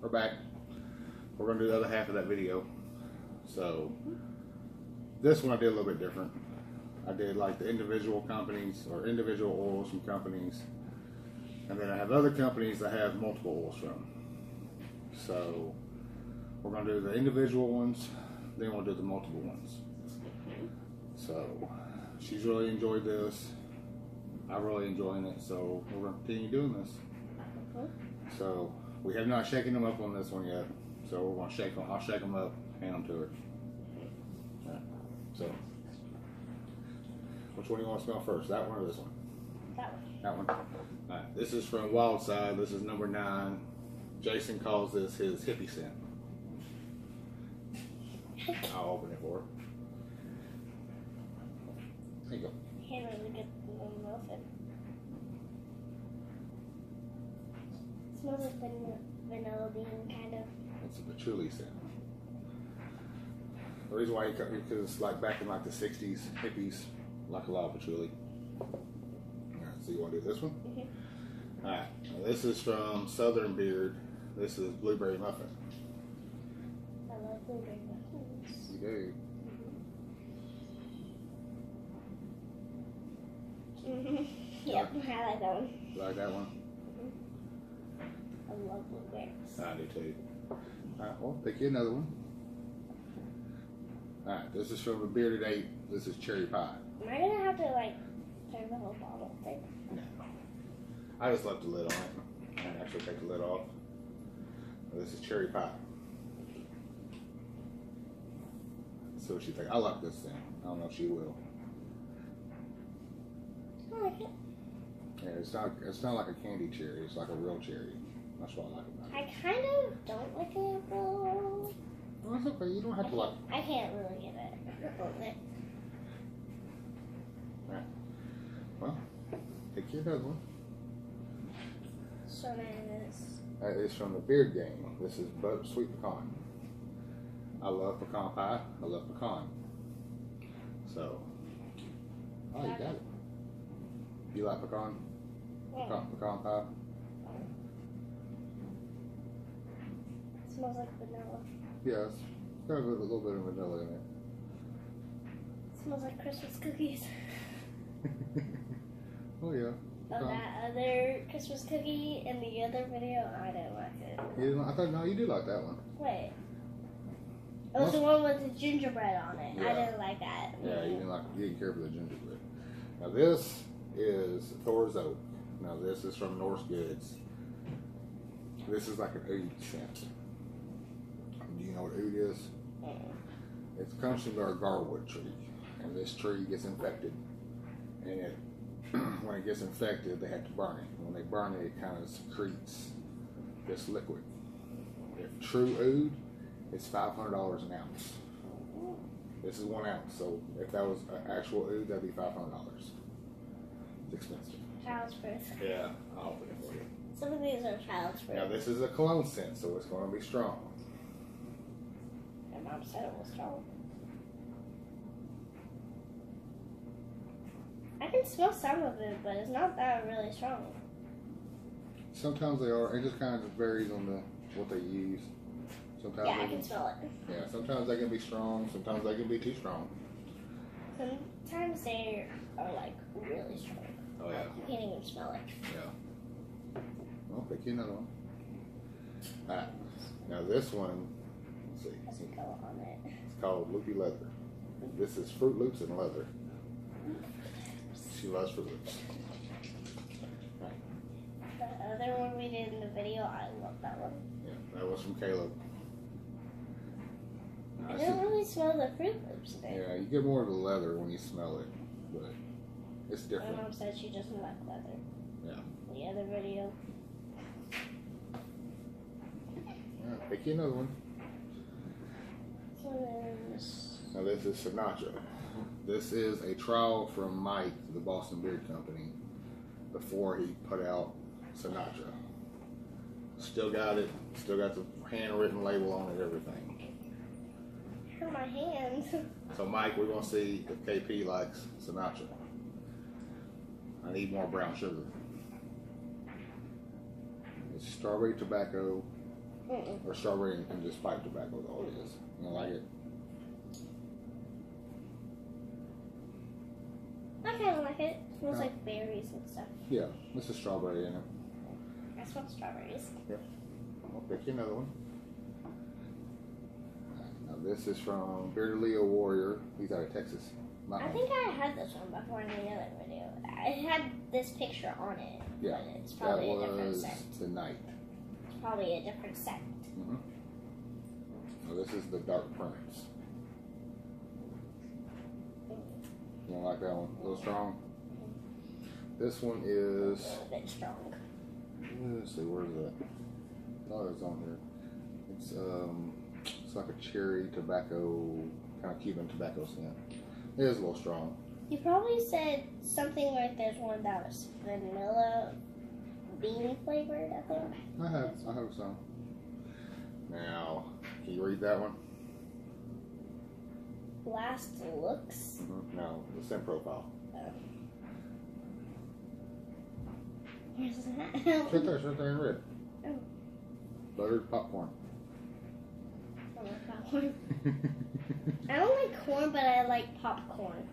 we're back. We're gonna do the other half of that video. So this one I did a little bit different. I did like the individual companies or individual oils from companies, and then I have other companies that have multiple oils from. So we're gonna do the individual ones, then we'll do the multiple ones. So she's really enjoyed this. I'm really enjoying it. So we're gonna continue doing this. So we have not shaken them up on this one yet. So we're gonna shake them. I'll shake them up, hand them to her. Alright, So which one do you want to smell first? That one or this one? That one. That one. Alright, this is from Wild Side. This is number nine. Jason calls this his hippie scent. I'll open it for her. There you go. Can't really get the. Smells like vanilla, vanilla bean, kind of. It's a patchouli scent. The reason why you cut because it's like back in like the '60s, hippies like a lot of patchouli. All right, so you want to do this one? Mhm. All right, now this is from Southern Beard. This is blueberry muffin. I love blueberry muffins. You do. Mm-hmm. Yep, I like that one. You like that one? I love blueberries. I do too. All right, well, pick you another one. All right, this is from a bearded ape. This is cherry pie. Am I gonna have to like turn the whole bottle thing? I just left the lid on it. I didn't actually take the lid off. This is cherry pie. So what she thinks. I like this thing. I don't know if she will. I like it. Yeah, it's not. It's not like a candy cherry. It's like a real cherry. That's what I like about it. I kind of don't like it, though. Well, it's okay. You don't I have to like. can't, I can't really get it. on it. Pick you another one. So this. That is from the Beard Game. This is butter sweet pecan. I love pecan pie. I love pecan. So. Oh, you got it. You like pecan? Pecan, pecan pie? Smells like vanilla. Yes. It's got a little, bit of vanilla in it. it smells like Christmas cookies. oh yeah. Pecan. Um, that other Christmas cookie in the other video, I didn't like it. You didn't, I thought no, you did like that one. Wait. It was the one with the gingerbread on it. I didn't like that. Yeah, you didn't like you didn't care for the gingerbread. Now this is Thor's Oak. Now this is from Norse Goods. This is like an oud scent. Know what oud is? Mm. It comes from agarwood tree, and this tree gets infected, and it, when it gets infected, they have to burn it. When they burn it, it kind of secretes this liquid. If true oud, it's five hundred dollars an ounce. This is one ounce, so if that was an actual oud, that'd be five hundred dollars. It's expensive. Child's birth. Yeah, I'll open it for you. Some of these are child's birth. Now this is a cologne scent, so it's going to be strong. Mom said it. I can smell some of it, but it's not that really strong. Sometimes they are. It just kind of varies on the what they use. Sometimes Yeah, they I can smell it. Yeah, sometimes they can be strong. Sometimes they can be too strong. Sometimes they are like really strong. Oh yeah. You can't even smell it. I'll pick you another one. Alright. Now this one, see. Doesn't go on it. It's called Loopy Leather. This is Froot Loops and leather. She loves Froot Loops. The other one we did in the video, I love that one. Yeah, that was from Caleb. I I don't really smell the Froot Loops there. yeah, you get more of the leather when you smell it, but it's different. My mom said she doesn't like leather. Yeah. The other video. Alright, pick you another one. This is Now this is Sinatra. This is a trial from Mike, the Boston Beard Company, before he put out Sinatra. Still got it. Still got the handwritten label on it. Everything. hurt my hand. So Mike, we're gonna see if KP likes Sinatra. I need more brown sugar. It's strawberry tobacco, Mm-mm. or strawberry and, and just pipe tobacco. Is all it is. Don't like it? I kind of like it. It smells Yeah. like berries and stuff. Yeah, this is strawberry in it. I smell strawberries. Yep. I'll pick you another one. Now this is from Bearded Leo Warrior. He's out of Texas. Not I think I had this one before in the other video. It had this picture on it. Yeah, But it's that probably a different was scent. tonight. It's probably a different scent. Mm-hmm. Now this is the Dark Prince. You don't like that one? A little strong. This one is. little bit strong. Let's see, where's that? Oh, it's on here. It's um, it's like a cherry tobacco, kind of Cuban tobacco scent. It is a little strong. You probably said something like there's one that was vanilla bean flavored, I think. I have, I have some. Now, can you read that one? Last looks. Mm-hmm. No, the scent profile. Where's that? there, it's right there in red. Oh. Buttered popcorn. I like popcorn. I don't like corn, but I like popcorn.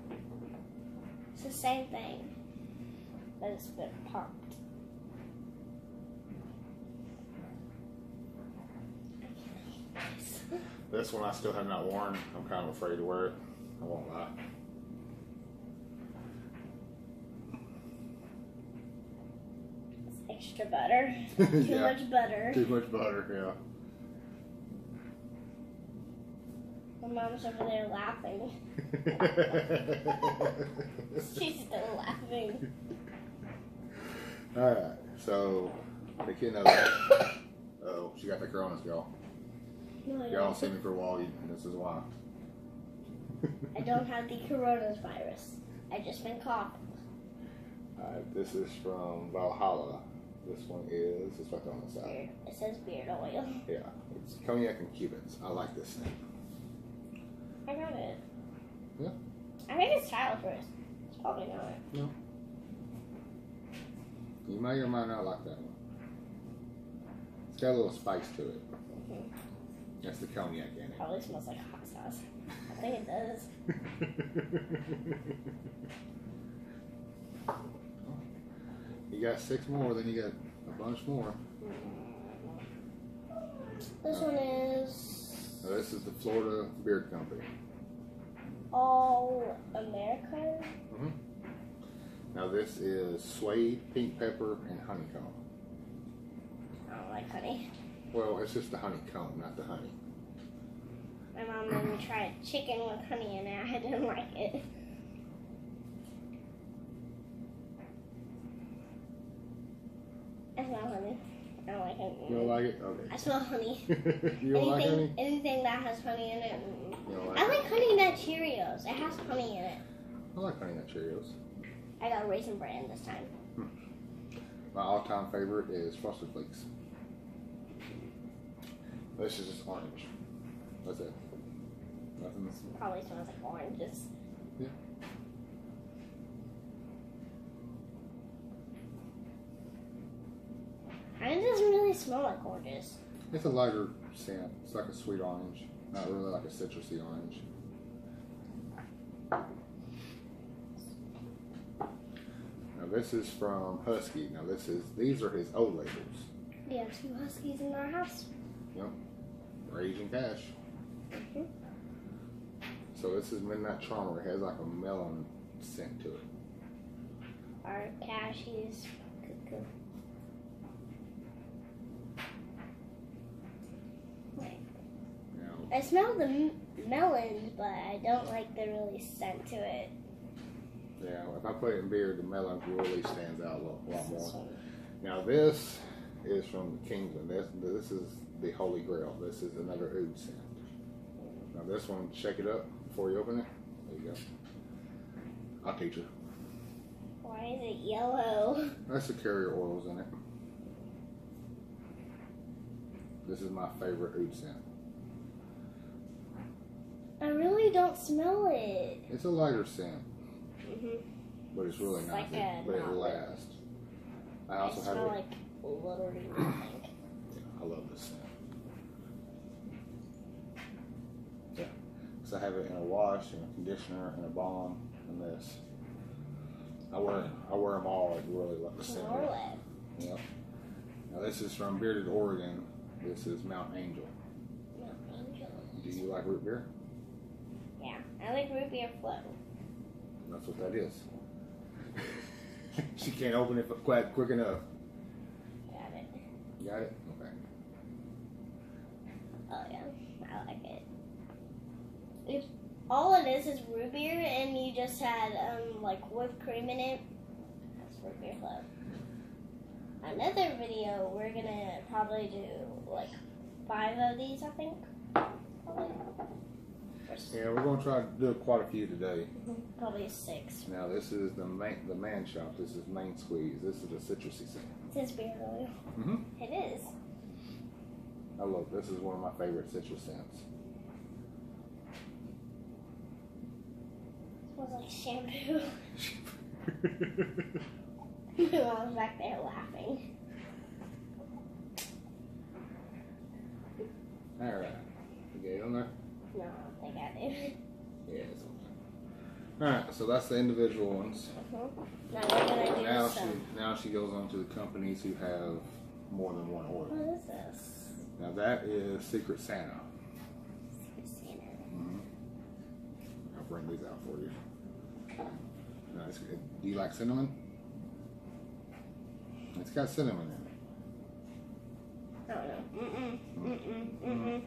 It's the same thing, but it's been popped. This one I still have not worn. I'm kind of afraid to wear it. I won't lie. It's extra butter. Too yeah. much butter. Too much butter, yeah. My mom's over there laughing. She's still laughing. Alright, so the kid knows. Oh, she got the coronas, y'all. No, I Y'all don't. see me for a while, you, this is why. I don't have the coronavirus. I just been coughing. Alright, this is from Valhalla. This one is, it's right there on the side. Beard. It says beard oil. Yeah, it's cognac and Cubans. I like this thing. I got it. Yeah. I think it's child first. It's probably not. No. You might or might not like that one. It's got a little spice to it. Mhm. That's the cognac in it. Probably smells like hot sauce. I think it does. you got six more, then you got a bunch more. This one is Now, this is the Florida Beard Company. all American. Mm-hmm. Now this is suede, pink pepper, and honeycomb. I don't like honey. Well, it's just the honeycomb, not the honey. My mom made me try chicken with honey in it. I didn't like it. I smell honey. I don't like it. You don't like it? Okay. I smell honey. you don't like anything, honey? anything that has honey in it. mm. Like I it? like honey nut Cheerios. It has honey in it. I like honey nut Cheerios. I got raisin bran this time. My all-time favorite is Frosted Flakes. This is just orange. That's it. Nothing. Probably smells like oranges. Yeah. Mine doesn't really smell like oranges. It's a lighter scent. It's like a sweet orange, not really like a citrusy orange. Now this is from Husky. Now this is these are his old labels. We have two huskies in our house. Rage and Cash. So this is Midnight Charmer. It has like a melon scent to it. Our cashews. Cuckoo. Now I smell the m- melons, but I don't like the really scent to it. Yeah, if I put it in beer, the melon really stands out a lot, lot more. Now this is from the Kingsland. This this is the Holy Grail. This is another oud scent. Now this one, shake it up before you open it. There you go. I'll teach you. Why is it yellow? That's the carrier oils in it. This is my favorite oud scent. I really don't smell it. It's a lighter scent, hmm but it's really It's nice. like a but it lasts. I I also have smell it. like. I love this scent. So I have it in a wash, and a conditioner, and a balm, and this. I wear I wear them all. Like really like the scent. Norway. Yep. Now this is from Bearded Oregon. This is Mount Angel. No, angel. Do you like root beer? Yeah, I like root beer float. That's what that is. she can't open it quite quick enough. Got it. You got it? Okay. Oh yeah, I like it. If all it is is root beer and you just had um like whipped cream in it, that's root beer float. Another video we're gonna probably do like five of these I think. Probably. Yeah, we're gonna try to do quite a few today. Probably six. Now this is the main the man shop. This is main squeeze. This is the citrusy scent. It says beer oil. Mhm. It is. I love this. is one of my favorite citrus scents. Smells like shampoo. I was back there laughing. All right. You get it on there? No, I think I did. Yeah. It's on there. All right. So that's the individual ones. Uh-huh. Now Now she now she goes on to the companies who have more than one order. What is this? Now that is Secret Santa. Secret Santa. hmm I'll bring these out for you. Now, it's, do you like cinnamon? It's got cinnamon in it. I don't know. Mm-mm. Mm. Mm-mm. Mm. Mm-mm.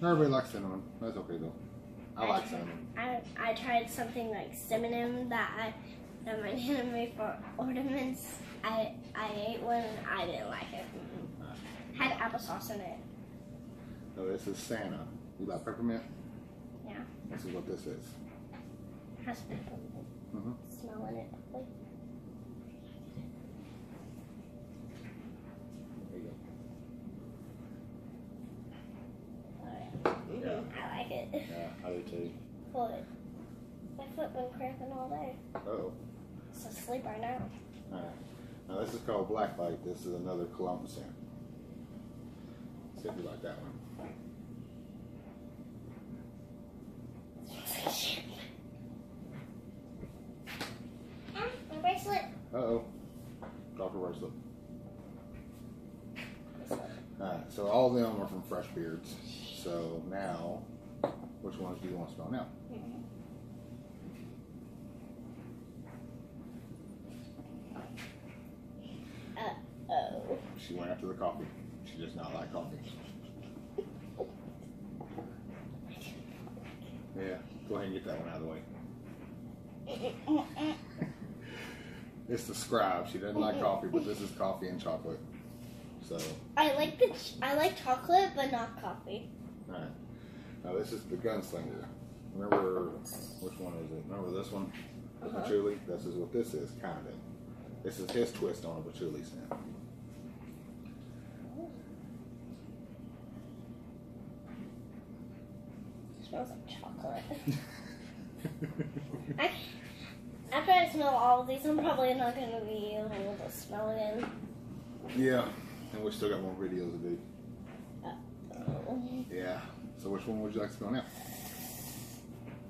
Not everybody likes cinnamon. That's okay though. I like cinnamon. I I tried something like cinnamon that I that my nana made for ornaments. I I ate one and I didn't like it. Mm-mm. Had applesauce in it. No, this is Santa. You like peppermint? Yeah. This is what this is. Has peppermint Mhm. smell it. There you yeah. Mhm. Yeah. I like it. Yeah, I do too. Foot. My foot been cramping all day. Oh. It's asleep right now. Alright. Now this is called Blacklight. This is another scent. See if you like that one. Ah, my bracelet. Uh oh. Drop your bracelet. Alright, so all of them are from Fresh Beards. So now, which ones do you want to smell now? Oh. She went after the coffee. She does not like coffee. Yeah, go ahead and get that one out of the way. It's the scribe. She doesn't like coffee, but this is coffee and chocolate. So, I like the ch- I like chocolate, but not coffee. alright. Now this is the gunslinger. Remember, which one is it? Remember this one? The Uh-huh. patchouli? This is what this is, kind of. This is his twist on a patchouli scent. smells like chocolate. I, after I smell all of these, I'm probably not going to be able to smell again. yeah, and we still got more videos to do. Oh. Yeah. So which one would you like to go now?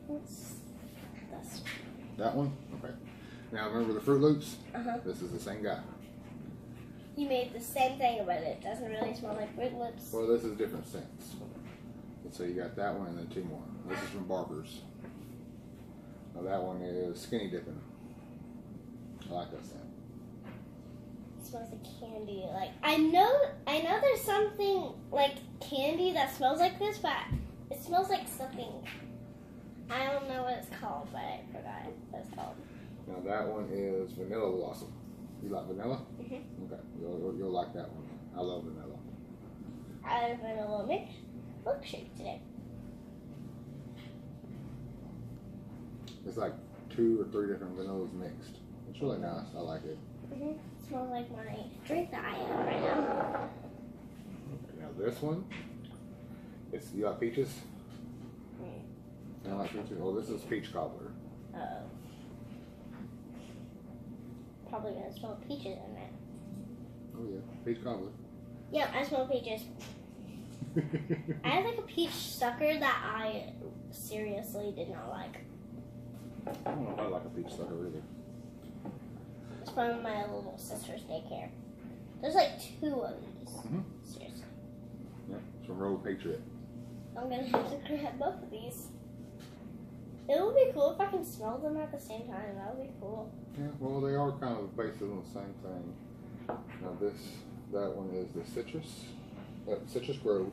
What's this? That one? Okay. Now remember the Froot Loops? Uh huh. This is the same guy. You made the same thing, but it doesn't really smell like Froot Loops. Well, this is different scents. And so you got that one and then two more. This is from Barber's. Now that one is Skinny Dipping. I like that scent. Smells like candy. Like I know, I know there's something like candy that smells like this, but it smells like something. I don't know what it's called, but I forgot what it's called. Now that one is Vanilla Blossom. You like vanilla? Mhm. Okay, you'll, you'll, like that one. I love vanilla. I have vanilla mix milkshake today. It's like two or three different vanillas mixed. It's really nice. I like it. Mm-hmm. Smells like my drink that I have right now. Now this one, it's you like peaches? Mm. I like peaches. Oh, this is peach cobbler. Uh, probably gonna smell peaches in it. Oh yeah, peach cobbler. Yeah, I smell peaches. I had like a peach sucker that I seriously did not like. I don't know if I like a peach sucker either. From my little sister's daycare. There's like two of these. Mhm. Seriously. Yeah, it's from Road Patriot. I'm gonna have to grab both of these. It would be cool if I can smell them at the same time. That would be cool. Yeah, well, they are kind of based on the same thing. Now this, that one is the citrus, uh, citrus grove.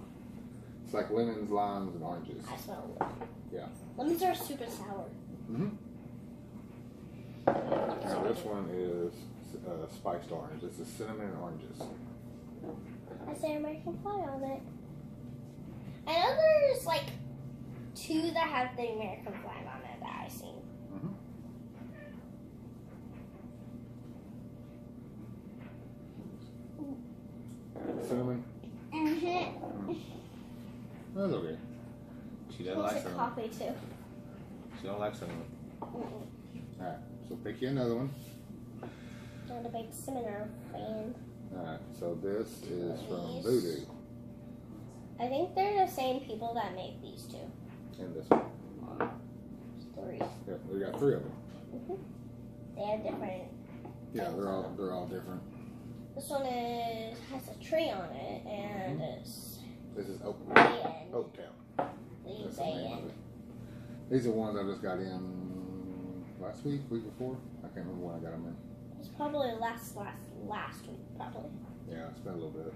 It's like lemons, limes, and oranges. I smell lemon. Yeah. Lemons are super sour. Mm-hmm. Now this one is uh, spiced orange. This is cinnamon and oranges. I say American flag on it. I know there's like two that have the American flag on it that I've seen. Mm-hmm. Cinnamon. Mm-hmm. That's okay. She doesn't like a cinnamon. coffee too? She don't like cinnamon. Mm-mm. Alright, so pick you another one. Not a big cinnamon fan. Alright, so this is from Voodoo. I think they're the same people that make these two. And this one. Three. Yep, we got three of them. Mhm. They have different. Yeah, they're all they're all different. This one is has a tree on it and it's This is Oak. Oaktown. Leaves That's the name A-N. of it. These are the ones I just got in last week, week before. I can't remember when I got them in. It's probably last last last week probably. Yeah, it's been a little bit.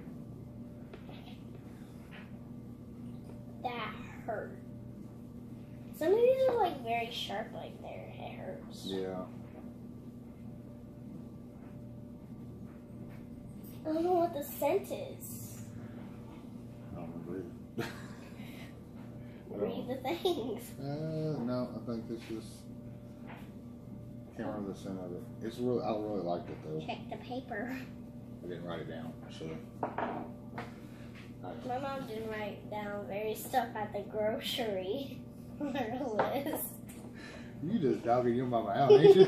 That hurt. Some of these are like very sharp like there. It hurts. Yeah. I don't know what the scent is. I don't remember either. Read the things. Uh, no, I think this is. Can't remember the scent of it. It's really, I really liked it though. Check the paper. I didn't write it down. I should have. My mom didn't write down very stuff at the grocery on her list. You just dogging your mama out, ain't you?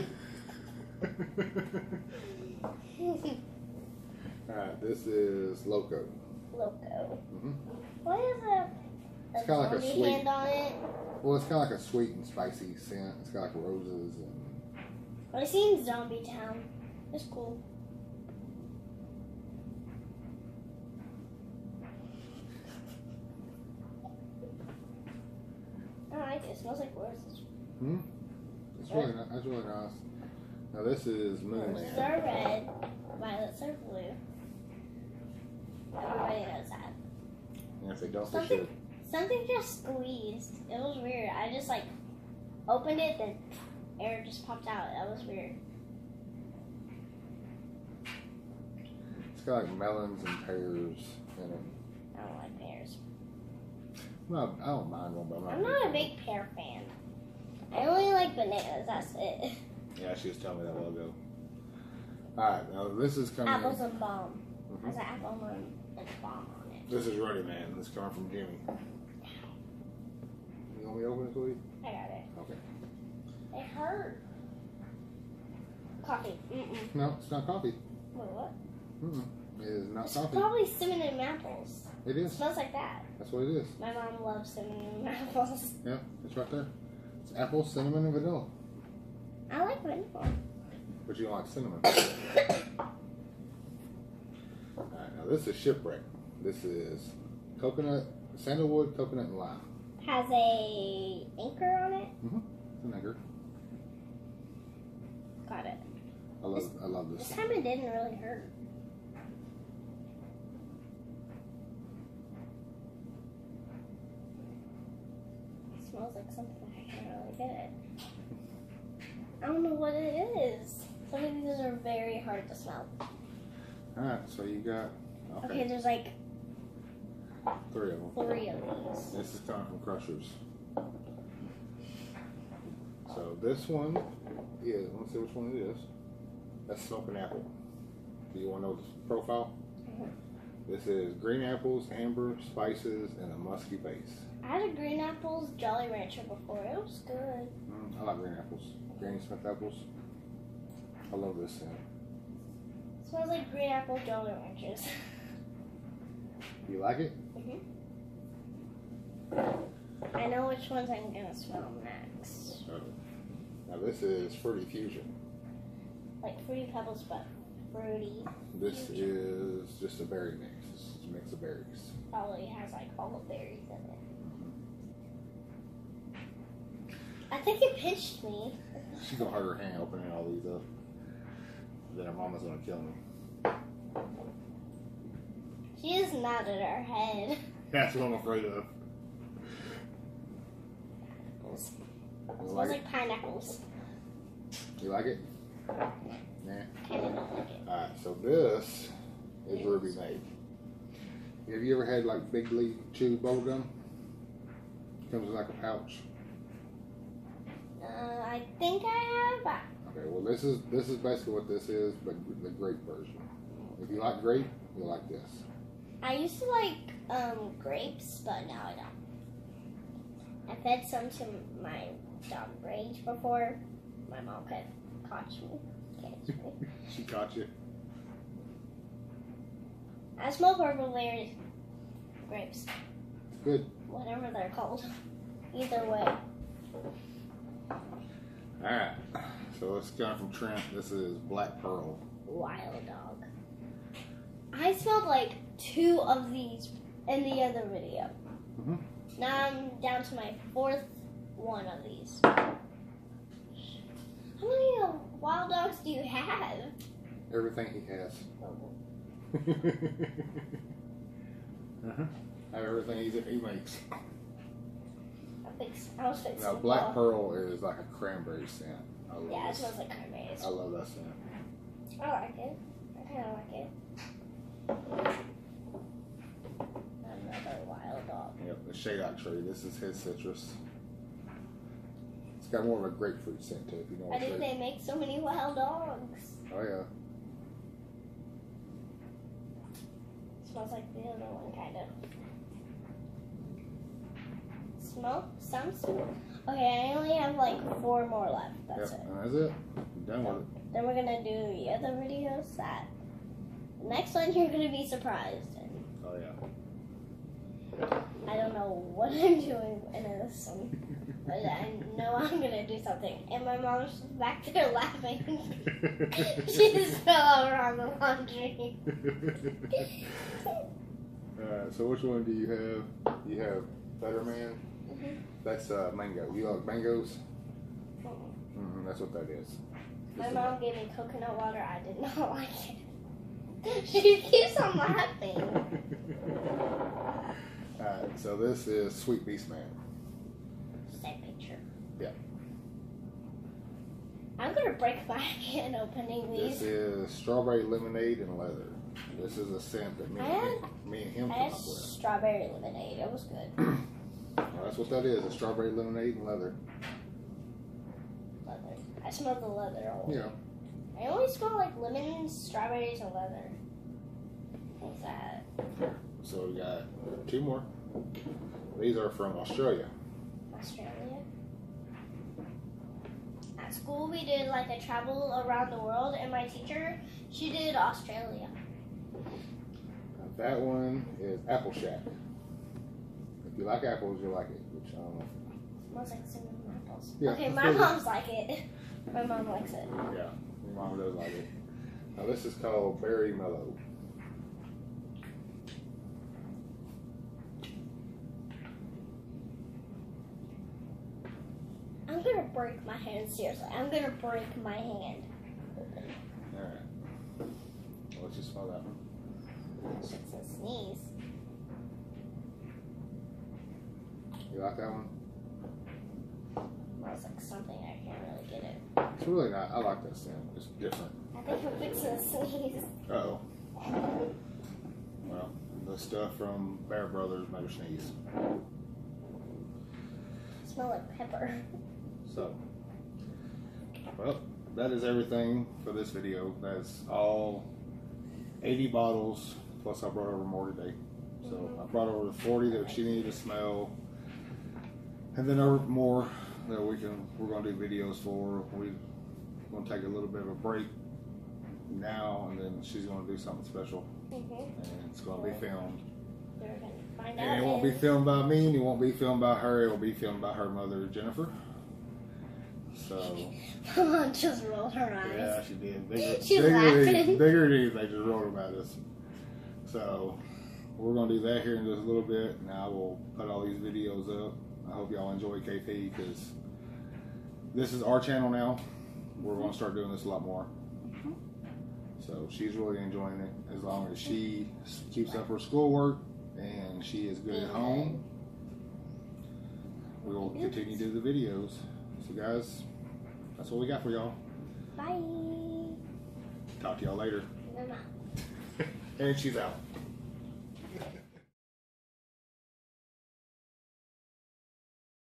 Alright, this is Loco. Loco. Mhm. What is a, It's kinda like a sweet- hand on it? Well, it's kind of like a sweet and spicy scent. It's got like roses and. I seen Zombie Town. It's cool. I like it. It smells like roses. It's hmm? really, ni- that's really nice. Now this is Moon Roses are red, violets are blue. Everybody knows that. And if they don't, they should. something just squeezed. It was weird. I just like opened it, then air just popped out. That was weird. It's got like melons and pears in it. I don't like pears. Well, I don't mind one, but I'm not. I'm not a big pear fan. I only like bananas. That's it. Yeah, she was telling me that a while ago. Alright, now this is coming. Apples and bomb. Mhm. Has an apple and a bomb on it. This is Ready Man. This is coming from Jimmy. You want me to open it for you? I got it. Okay. It hurt. Coffee. Mm-mm. No, it's not coffee. Wait, what? Mm-mm. It is not It's coffee. probably cinnamon apples. It It is. smells like that. That's what it is. My mom loves cinnamon apples. Yeah, it's right there. It's apple, cinnamon, and vanilla. I like vanilla. But you don't like cinnamon. Alright, now this is Shipwreck. This is coconut, sandalwood, coconut, and lime. Has a anchor on it. Mm-hmm. Vinegar. It. I love, I love this. This time it didn't really hurt. It smells like something I can't really get it. I don't know what it is. Some of these are very hard to smell. Alright, so you got Okay, okay, there's like three of them. three of these. This is coming from Crushers. So this one is, let's see which one it is. That's smoking apple. Do you want to know the profile? Mhm. This is green apples, amber, spices, and a musky base. I had a green apples Jolly Rancher before. It was good. Mm, I like green apples. Granny Smith apples. I love this scent. smells like green apple Jolly Ranchers. You like it? Mhm. I know which ones I'm gonna smell next. Uh, now this is Fruity Fusion. Like fruity pebbles, but fruity. This is just a berry mix. It's a mix of berries. Probably has like all the berries in it. Mm-hmm. I think it pinched me. She's gonna hurt her hand opening all these up. Then her mama's gonna kill me. She is nodded her head. That's what I'm afraid of. It You smells like it? like pineapples. You like it? Nah. Don't like it. Alright, so this is Yes. Ruby made. Have you ever had like Big League Chew bubble gum? Comes in like a pouch. Uh, I think I have. Okay, well this is this is basically what this is, but the grape version. If you like grape, you'll like this. I used to like um, grapes, but now I don't. I fed some to my dog Rage before. My mom could catch me. Catch me. She caught you. I smell purple berry grapes. Good. Whatever they're called. Either way. Alright. So it's coming from Trent. This is Black Pearl. Wild dog. I smelled like two of these in the other video. Mhm. Now I'm down to my fourth one of these. How many uh, wild dogs do you have? Everything he has. uh-huh. Have everything he, he makes. I, fix, I was fixing Now, to Black call. Pearl is like a cranberry scent. I love Yeah, it smells like cranberries. I love that scent. I like it. I kind of like it. Another wild dog. Yep, the Shaddock tree. This is his citrus. It's got more of a grapefruit scent to it, if you know Why what did they make so many wild dogs? Oh, yeah. Smells like the other one, kind of. Smell? Some smell. Okay, I only have like four more left. That's yep, it. that's it. I'm done with it. Then we're gonna do the other videos that. The next one you're gonna be surprised. in. Oh, yeah. I don't know what I'm doing in this one, I know I'm gonna do something. And my mom's back there laughing. she just fell over on the laundry. Alright, so which one do you have? You have Betterman. Mhm. That's uh, mango. You like mangoes? hmm that's what that is. My mom gave me coconut water. I did not like it. She keeps on laughing. Alright, so this is Sweet Beast Man. Yeah. I'm gonna break my hand opening these. This is strawberry lemonade and leather. This is a scent that me and had- him, me and him I had strawberry lemonade. It was good. Well, that's what that is, a strawberry lemonade and leather. Leather. I smell the leather. Only. Yeah. I only smell like lemons, strawberries, and leather. What's that? So we got two more. These are from Australia. Australia. At school, we did like a travel around the world, and my teacher, she did Australia. That one is Apple Shack. If you like apples, you'll like it, which I don't know. Smells like cinnamon apples. Yeah, okay, my mom's like it. My mom likes it. Yeah, your mom does like it. Now this is called Berry Mellow. I'm gonna break my hand. Seriously, I'm gonna break my hand. Okay. Alright. Let's just smell that one. It's a sneeze. You like that one? Smells like something I can't really get it. It's really not. I like that scent. It's different. I think I'm fixing to sneeze. Uh oh. Well, the stuff from Bear Brothers made her sneeze. Smell like pepper. So, well, that is everything for this video. That's all 80 bottles, plus I brought over more today. So I brought over the 40 that she needed to smell, and then over more that we can we're gonna do videos for. We're gonna take a little bit of a break now, and then she's gonna do something special, Mm-hmm. and it's gonna be filmed. Gonna find out. And it won't be filmed by me, and it won't be filmed by her. It will be filmed by her mother, Jennifer. So Mom just rolled her eyes. yeah, she did. Bigger, She's bigger, laughing. bigger than anything, just rolled at us. So we're gonna do that here in just a little bit, and I will put all these videos up. I hope y'all enjoy KP because this is our channel now. We're gonna start doing this a lot more. Mm-hmm. So she's really enjoying it as long as she keeps up her schoolwork and she is good at home. We will continue to do the videos. So guys, that's what we got for y'all. Bye. Talk to y'all later. And she's out.